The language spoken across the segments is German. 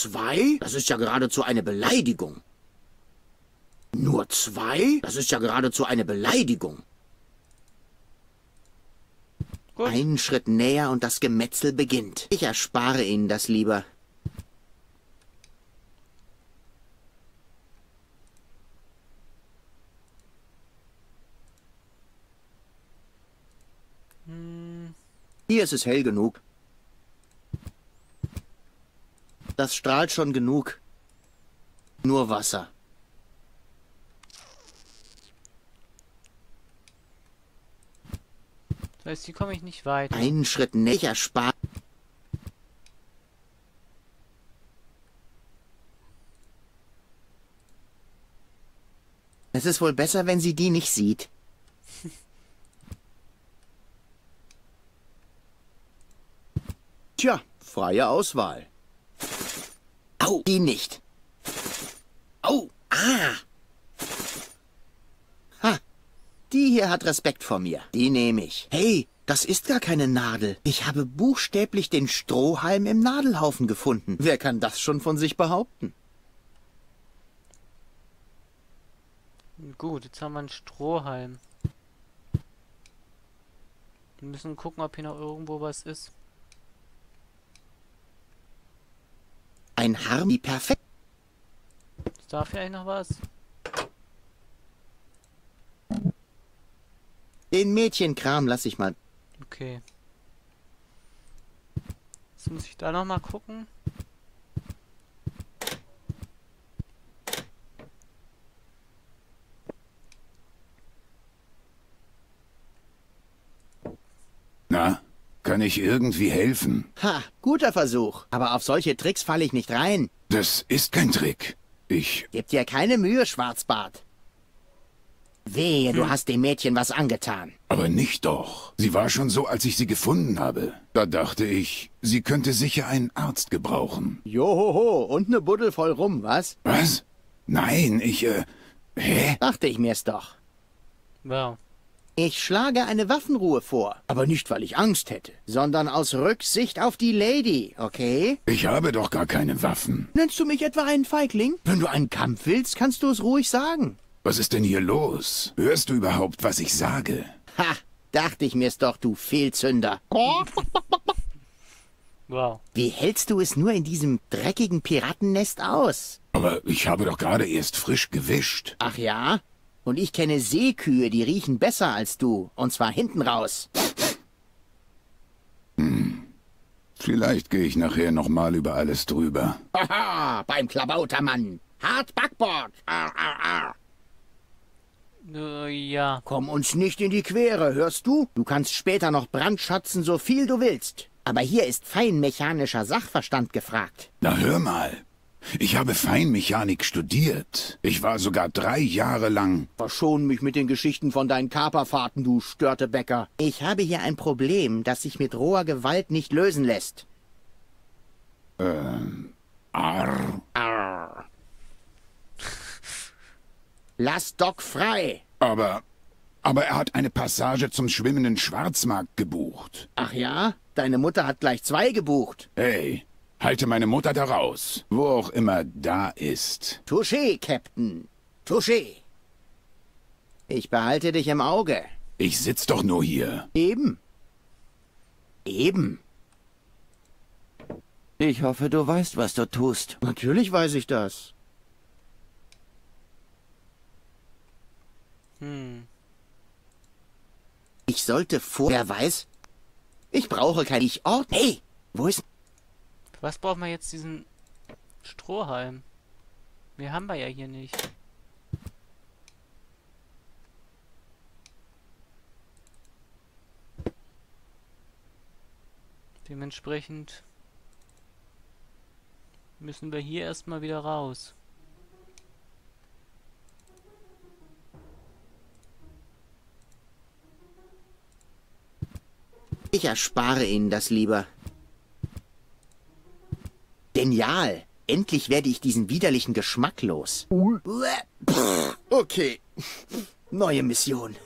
zwei? Das ist ja geradezu eine Beleidigung. Nur zwei? Das ist ja geradezu eine Beleidigung. Gut. Einen Schritt näher und das Gemetzel beginnt. Ich erspare Ihnen das lieber. Hm, Hier ist es hell genug. Das strahlt schon genug. Nur Wasser. das heißt, hier komme ich nicht weiter. Einen Schritt näher sparen. Es ist wohl besser, wenn sie die nicht sieht. Tja, freie Auswahl. Au, die nicht. Au, ah. Ha, die hier hat Respekt vor mir. Die nehme ich. Hey, das ist gar keine Nadel. Ich habe buchstäblich den Strohhalm im Nadelhaufen gefunden. Wer kann das schon von sich behaupten? Gut, jetzt haben wir einen Strohhalm. Wir müssen gucken, ob hier noch irgendwo was ist. Ein Harm, die perfekt. Ist da vielleicht noch was? Den Mädchenkram lass ich mal. Okay. Jetzt muss ich da noch mal gucken. Na, kann ich irgendwie helfen? Ha, guter Versuch. Aber auf solche Tricks falle ich nicht rein. Das ist kein Trick. Ich. Gib dir keine Mühe, Schwarzbart. Wehe, du hast dem Mädchen was angetan. Aber nicht doch. Sie war schon so, als ich sie gefunden habe. Da dachte ich, sie könnte sicher einen Arzt gebrauchen. Johoho, und ne Buddel voll rum, was? Was? Nein, ich, äh. Hä? Dachte ich mir's doch. Wow. Ich schlage eine Waffenruhe vor. Aber nicht, weil ich Angst hätte, sondern aus Rücksicht auf die Lady, okay? Ich habe doch gar keine Waffen. Nennst du mich etwa einen Feigling? Wenn du einen Kampf willst, kannst du es ruhig sagen. Was ist denn hier los? Hörst du überhaupt, was ich sage? Ha, dachte ich mir's doch, du Fehlzünder. Wow. Wie hältst du es nur in diesem dreckigen Piratennest aus? Aber ich habe doch gerade erst frisch gewischt. Ach ja? Und ich kenne Seekühe, die riechen besser als du. Und zwar hinten raus. Vielleicht gehe ich nachher nochmal über alles drüber. Haha, beim Klabautermann. Hart Backbord. Ar, ar, ar. Ja. Komm uns nicht in die Quere, hörst du? Du kannst später noch brandschatzen, so viel du willst. Aber hier ist feinmechanischer Sachverstand gefragt. Na hör mal. Ich habe Feinmechanik studiert. Ich war sogar drei Jahre lang. Verschon mich mit den Geschichten von deinen Kaperfahrten, du Störtebäcker. Ich habe hier ein Problem, das sich mit roher Gewalt nicht lösen lässt. Arr. Arr. Lass Doc frei. Aber. Aber er hat eine Passage zum schwimmenden Schwarzmarkt gebucht. Ach ja? Deine Mutter hat gleich zwei gebucht. Hey, halte meine Mutter da raus. Wo auch immer da ist. Touché, Captain. Touché. Ich behalte dich im Auge. Ich sitz doch nur hier. Eben. Eben. Ich hoffe, du weißt, was du tust. Natürlich weiß ich das. Hm. Ich sollte vor... Wer weiß? Ich brauche kein... Ich Ort... Hey, wo ist... Was brauchen wir jetzt diesen Strohhalm? Wir haben wir ja hier nicht. Dementsprechend müssen wir hier erstmal wieder raus. Ich erspare Ihnen das lieber. Genial! Endlich werde ich diesen widerlichen Geschmack los. Okay. Neue Mission.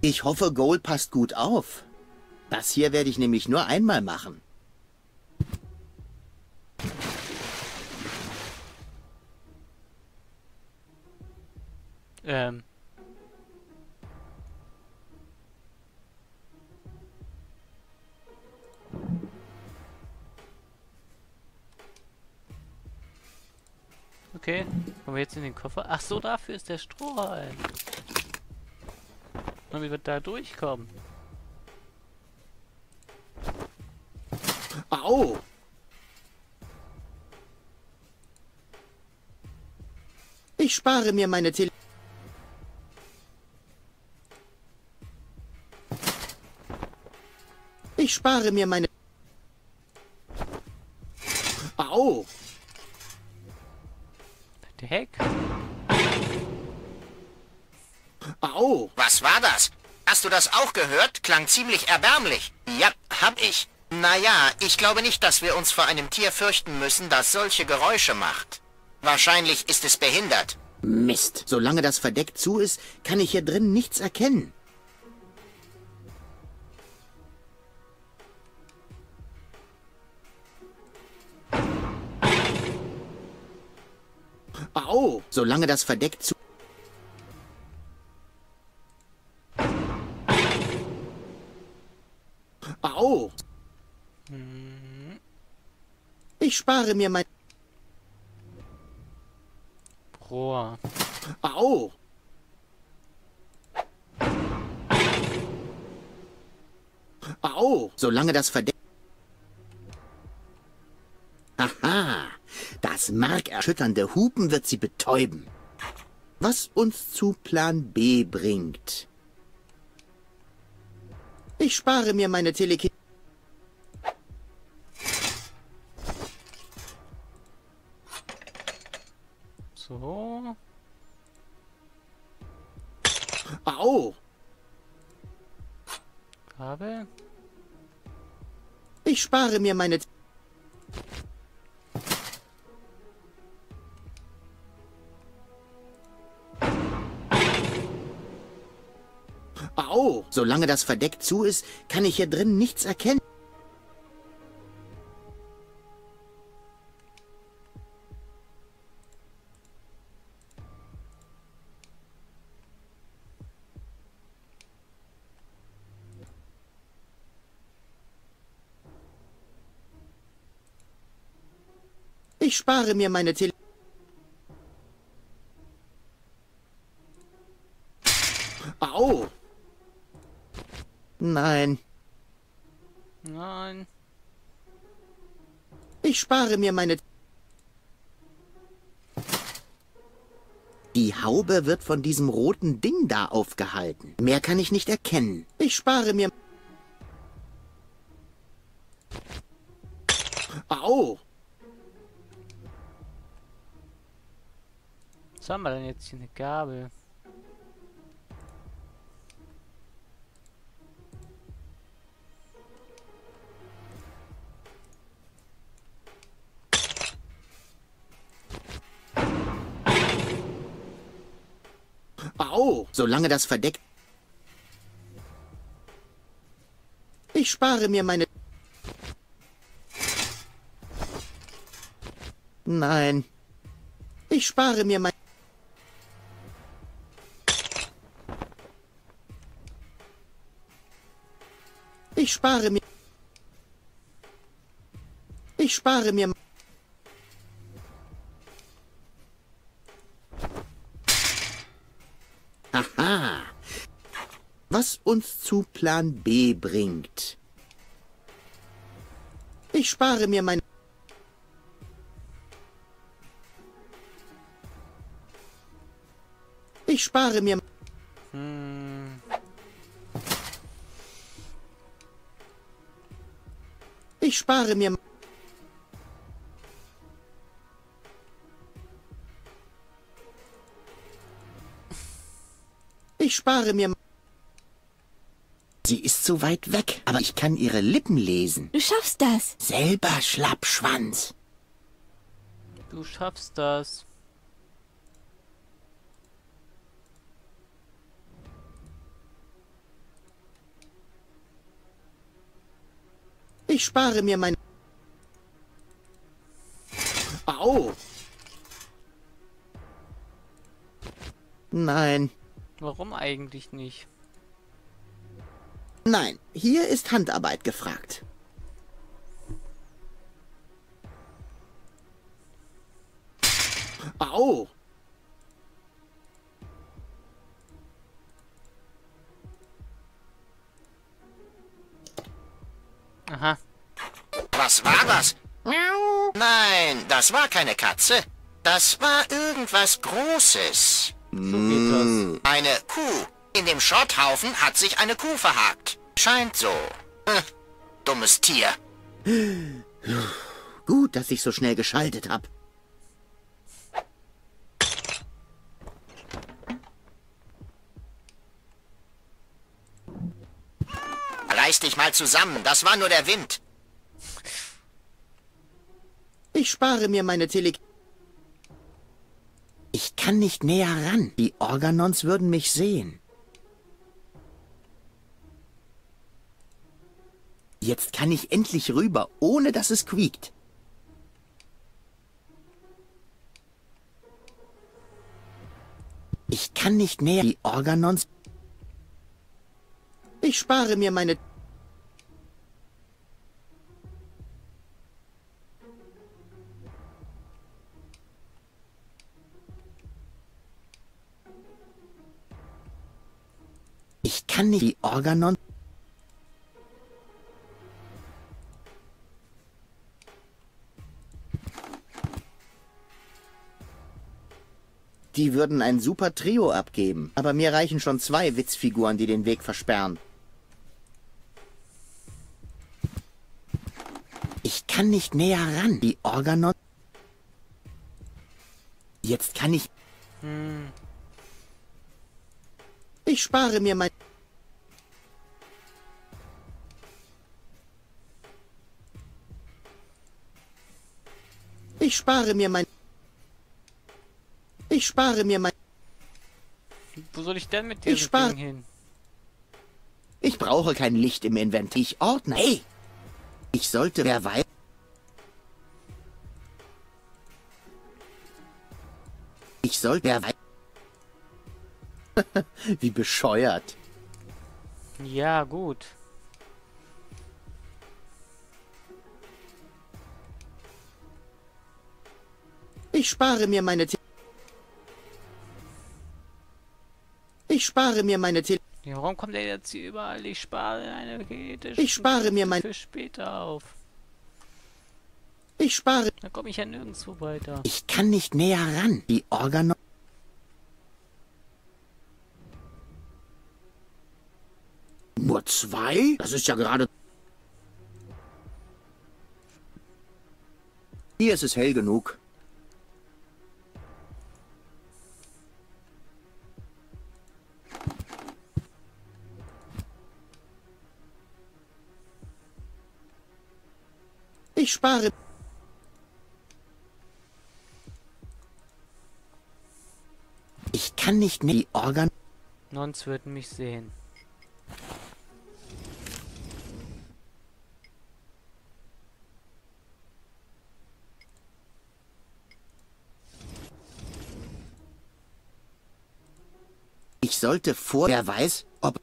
Ich hoffe, Goal passt gut auf. Das hier werde ich nämlich nur einmal machen. Ähm. Okay, kommen wir jetzt in den Koffer? Ach so, dafür ist der Strohhalm. Und wie wird da durchkommen? Au! Ich spare mir meine Tele... Ich spare mir meine... Was war das? Hast du das auch gehört? Klang ziemlich erbärmlich. Ja, hab ich. Naja, ich glaube nicht, dass wir uns vor einem Tier fürchten müssen, das solche Geräusche macht. Wahrscheinlich ist es behindert. Mist. Solange das Verdeck zu ist, kann ich hier drin nichts erkennen. Au! Solange das Verdeck zu... Ich spare mir mein... Rohr. Au! Au! Solange das Verdeck... Aha! Das markerschütternde Hupen wird sie betäuben. Was uns zu Plan B bringt. Ich spare mir meine Teleki... Ich spare mir meine... Au! Solange das Verdeck zu ist, kann ich hier drin nichts erkennen. Ich spare mir meine Tele... Au! Nein, Nein. ich spare mir meine... Die Haube wird von diesem roten Ding da aufgehalten. Mehr kann ich nicht erkennen. Ich spare mir... Au! Was haben wir denn jetzt hier? Eine Gabel. Au! Solange das Verdeck... Ich spare mir meine... Nein. Ich spare mir mein... Ich spare mir... Ich spare mir... Aha. Was uns zu Plan B bringt. Ich spare mir mein... Ich spare mir... Ich spare mir... Ich spare mir... Sie ist so weit weg, aber ich kann ihre Lippen lesen. Du schaffst das. Selber Schlappschwanz. Du schaffst das. Ich spare mir mein... Au! Nein. Warum eigentlich nicht? Nein, hier ist Handarbeit gefragt. Au! Aha. Was war das? Nein, das war keine Katze. Das war irgendwas Großes. So geht das. Eine Kuh. In dem Schrotthaufen hat sich eine Kuh verhakt. Scheint so. Hm, dummes Tier. Gut, dass ich so schnell geschaltet hab. Reiß dich mal zusammen, das war nur der Wind. Ich spare mir meine Tele... Ich kann nicht näher ran. Die Organons würden mich sehen. Jetzt kann ich endlich rüber, ohne dass es quiekt. Ich kann nicht näher. Die Organons... Ich spare mir meine... kann nicht die Organon... Die würden ein super Trio abgeben, aber mir reichen schon zwei Witzfiguren, die den Weg versperren. Ich kann nicht näher ran. Die Organon... Jetzt kann ich... Hm. Ich spare mir mein... Ich spare mir mein... Ich spare mir mein... Wo soll ich denn mit diesem spar- Ding hin? Ich brauche kein Licht im Inventar. Ich ordne. Hey! Ich sollte... Wer weiß... Ich sollte... Wer weiß... Wie bescheuert. Ja, gut. Ich spare mir meine... Te ich spare mir meine... Te Ja, warum kommt er jetzt hier überall? Ich spare eine Rakete. Ich spare mir mein- Für später auf. ich spare... Da komme ich ja nirgendwo weiter. Ich kann nicht näher ran. Die Organon... Nur zwei? Das ist ja gerade... Hier ist es hell genug. Ich spare... Ich kann nicht mehr die Organ... Sonst würden mich sehen. Ich sollte vor... Wer weiß, ob...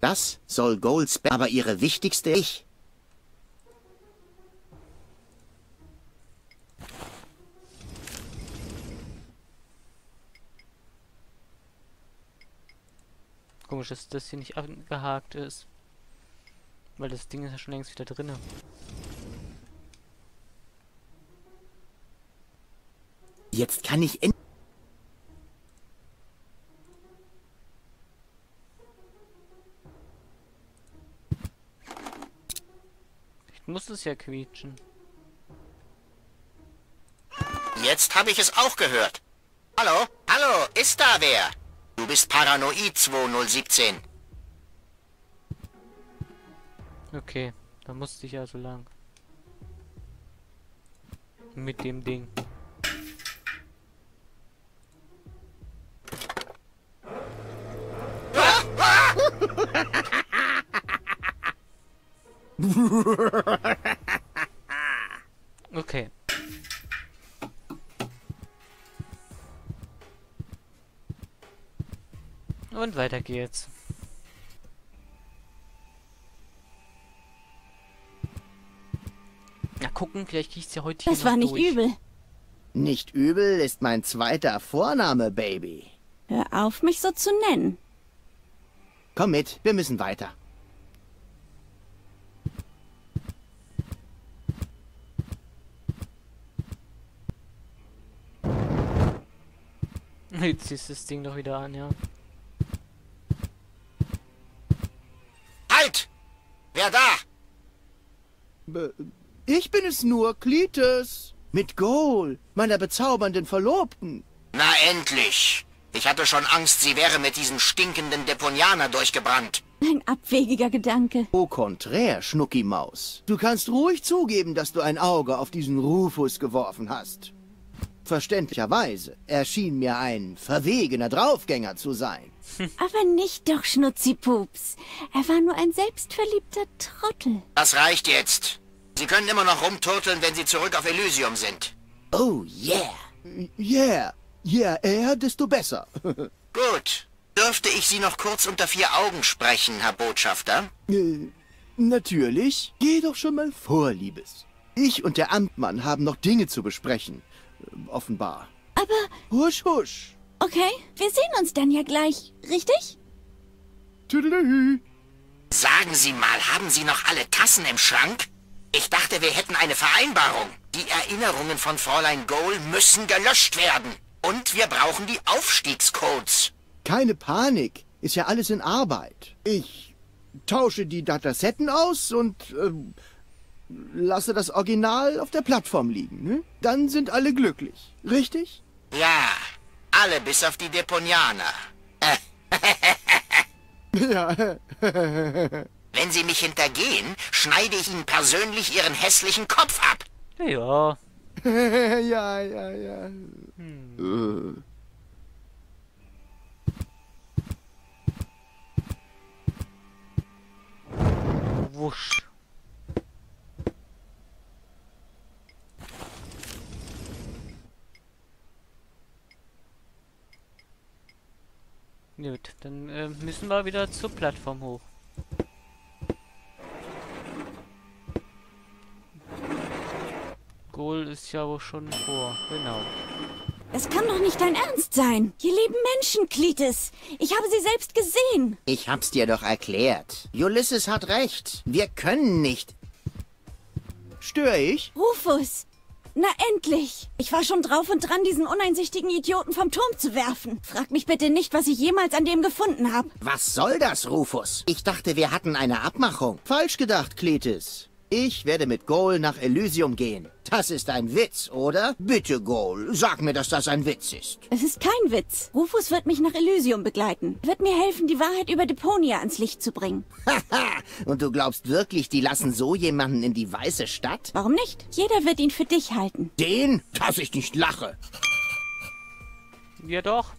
Das soll Goldspe... Aber ihre wichtigste... Ich... Komisch, dass das hier nicht abgehakt ist. Weil das Ding ist ja schon längst wieder drinne. Jetzt kann ich... En Ich muss es ja quietschen. Jetzt habe ich es auch gehört. Hallo? Hallo, ist da wer? Du bist paranoid 2017. Okay, da musste ich also lang. Mit dem Ding. Und weiter geht's. Na gucken, vielleicht kriegst du ja heute hier Das war noch nicht durch. übel. Nicht übel ist mein zweiter Vorname, Baby. Hör auf, mich so zu nennen. Komm mit, wir müssen weiter. Jetzt ziehst du das Ding doch wieder an, ja. Wer da? Be- Ich bin es nur, Cletus. Mit Goal, meiner bezaubernden Verlobten. Na endlich. Ich hatte schon Angst, sie wäre mit diesem stinkenden Deponianer durchgebrannt. Ein abwegiger Gedanke. Au contraire, Schnuckimaus. Du kannst ruhig zugeben, dass du ein Auge auf diesen Rufus geworfen hast. Verständlicherweise. Er schien mir ein verwegener Draufgänger zu sein. Aber nicht doch, Schnutzipups. Er war nur ein selbstverliebter Trottel. Das reicht jetzt. Sie können immer noch rumturteln, wenn Sie zurück auf Elysium sind. Oh yeah. Yeah. Yeah, eher, desto besser. Gut. Dürfte ich Sie noch kurz unter vier Augen sprechen, Herr Botschafter? Äh, Natürlich. Geh doch schon mal vor, Liebes. Ich und der Amtmann haben noch Dinge zu besprechen. Äh, Offenbar. Aber, Husch, husch. Okay, wir sehen uns dann ja gleich, richtig? Tüdelühü. Sagen Sie mal, haben Sie noch alle Tassen im Schrank? Ich dachte, wir hätten eine Vereinbarung. Die Erinnerungen von Fräulein Goal müssen gelöscht werden. Und wir brauchen die Aufstiegscodes. Keine Panik. Ist ja alles in Arbeit. Ich tausche die Datasetten aus und ähm, lasse das Original auf der Plattform liegen. Ne? Dann sind alle glücklich. Richtig? Ja, alle bis auf die Deponianer. Ja. Wenn Sie mich hintergehen, schneide ich Ihnen persönlich Ihren hässlichen Kopf ab. Ja, ja, ja, ja. Äh. wusch. Gut, dann äh, müssen wir wieder zur Plattform hoch. Goal ist ja wohl schon vor, genau. Das kann doch nicht dein Ernst sein. Hier leben Menschen, Klitis. Ich habe sie selbst gesehen. Ich hab's dir doch erklärt. Ulysses hat recht. Wir können nicht. Störe ich? Rufus. Na endlich. Ich war schon drauf und dran, diesen uneinsichtigen Idioten vom Turm zu werfen. Frag mich bitte nicht, was ich jemals an dem gefunden habe. Was soll das, Rufus? Ich dachte, wir hatten eine Abmachung. Falsch gedacht, Cletus. Ich werde mit Goal nach Elysium gehen. Das ist ein Witz, oder? Bitte, Goal, sag mir, dass das ein Witz ist. Es ist kein Witz. Rufus wird mich nach Elysium begleiten. Er wird mir helfen, die Wahrheit über Deponia ans Licht zu bringen. Haha, und du glaubst wirklich, die lassen so jemanden in die weiße Stadt? Warum nicht? Jeder wird ihn für dich halten. Den? Dass ich nicht lache. Ja doch.